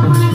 I'm